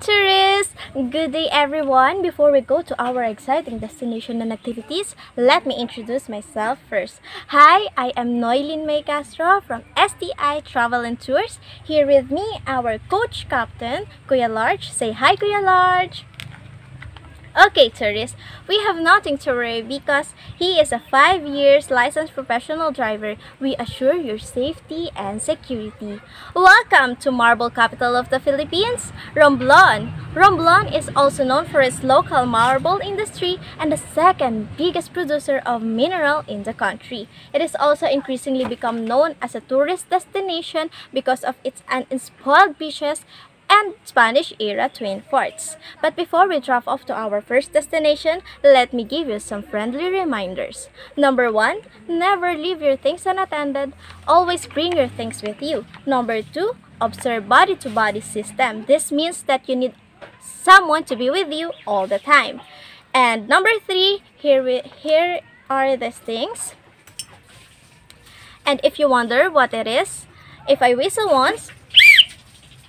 tourists! Good day everyone! Before we go to our exciting destination and activities, let me introduce myself first. Hi, I am Noylin May Castro from STI Travel and Tours. Here with me, our coach captain, Kuya Large. Say hi, Kuya Large! Okay, tourists, we have nothing to worry because he is a 5 years licensed professional driver. We assure your safety and security. Welcome to Marble Capital of the Philippines, Romblon. Romblon is also known for its local marble industry and the second biggest producer of mineral in the country. It is also increasingly become known as a tourist destination because of its unspoiled beaches and Spanish era twin forts. But before we drop off to our first destination, let me give you some friendly reminders. Number one, never leave your things unattended. Always bring your things with you. Number two, observe body to body system. This means that you need someone to be with you all the time. And number three, here, we, here are the things. And if you wonder what it is, if I whistle once,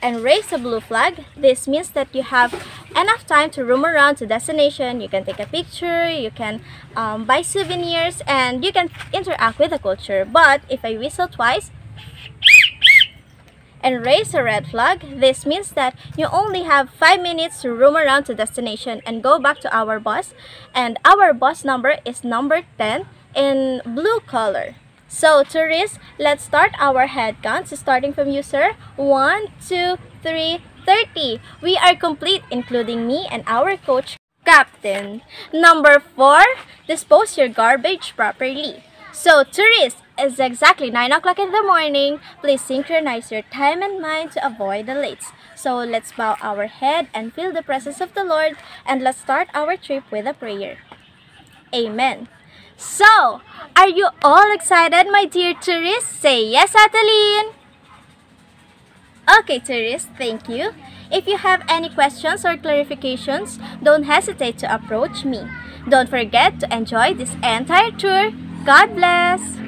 and raise a blue flag, this means that you have enough time to roam around to destination. You can take a picture, you can um, buy souvenirs, and you can interact with the culture. But if I whistle twice and raise a red flag, this means that you only have 5 minutes to roam around to destination and go back to our bus. And our bus number is number 10 in blue color. So, tourists, let's start our head counts starting from you, sir. One, two, three, thirty. We are complete, including me and our coach, Captain. Number 4, dispose your garbage properly. So, tourists, it's exactly 9 o'clock in the morning. Please synchronize your time and mind to avoid the lates. So, let's bow our head and feel the presence of the Lord and let's start our trip with a prayer. Amen. So, are you all excited, my dear tourists? Say yes, Ataline! Okay, tourists, thank you. If you have any questions or clarifications, don't hesitate to approach me. Don't forget to enjoy this entire tour. God bless!